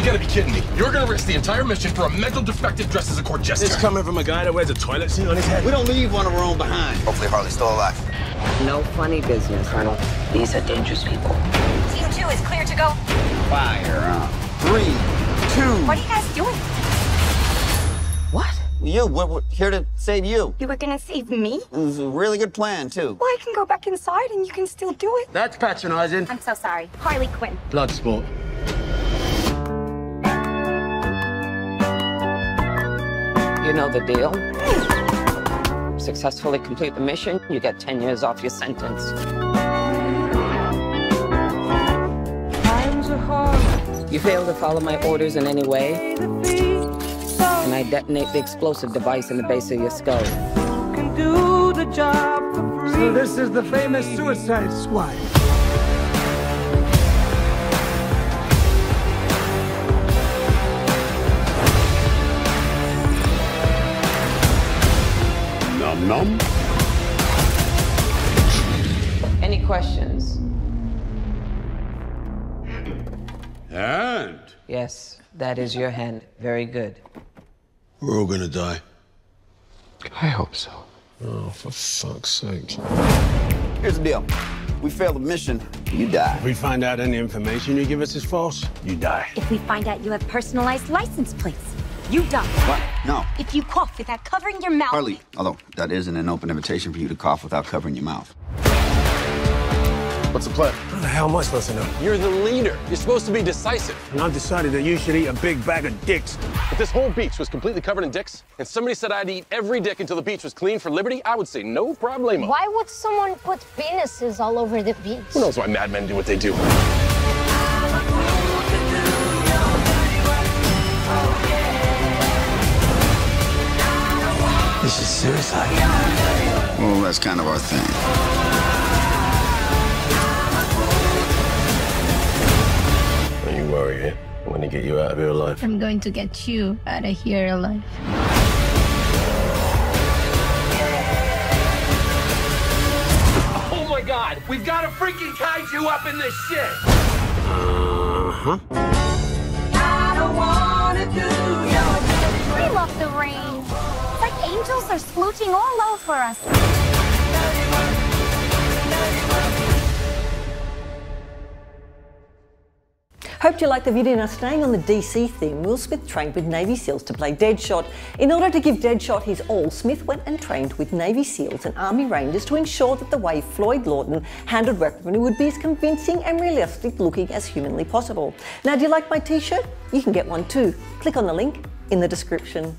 You gotta be kidding me. You're gonna risk the entire mission for a mental defective dressed as a court jester. It's coming from a guy that wears a toilet seat on his head. We don't leave one of our own behind. Hopefully Harley's still alive. No funny business, Colonel. These are dangerous people. Team two is clear to go. Fire up. Three, two. What are you guys doing? What? You, we're, we're here to save you. You were gonna save me? It was a really good plan, too. Well, I can go back inside and you can still do it. That's patronizing. I'm so sorry. Harley Quinn. Blood You know the deal. Successfully complete the mission, you get 10 years off your sentence. You fail to follow my orders in any way, and I detonate the explosive device in the base of your skull. So this is the famous Suicide Squad. Num num. Any questions? Hand? Yes, that is your hand. Very good. we're all gonna die. I hope so. Oh, for fuck's sake. Here's the deal. We fail the mission, you die. If we find out any information you give us is false, you die. If we find out you have personalized license plates, you die. What? No. If you cough without covering your mouth. Harley, although that isn't an open invitation for you to cough without covering your mouth. What's the plan? How the hell am I supposed to know? You're the leader. You're supposed to be decisive. And I've decided that you should eat a big bag of dicks. If this whole beach was completely covered in dicks, and somebody said I'd eat every dick until the beach was clean for liberty, I would say no problemo. Why would someone put penises all over the beach? Who knows why madmen do what they do? This is suicide. Well, that's kind of our thing. Don't you worry, eh? I'm gonna get you out of here alive. I'm going to get you out of here alive. Oh my god! We've got a freaking kaiju up in this shit! Uh-huh. Angels are splooching all over us. Hope you liked the video. Now, staying on the DC theme, Will Smith trained with Navy SEALs to play Deadshot. In order to give Deadshot his all, Smith went and trained with Navy SEALs and Army Rangers to ensure that the way Floyd Lawton handled weaponry would be as convincing and realistic looking as humanly possible. Now, do you like my t shirt? You can get one too. Click on the link in the description.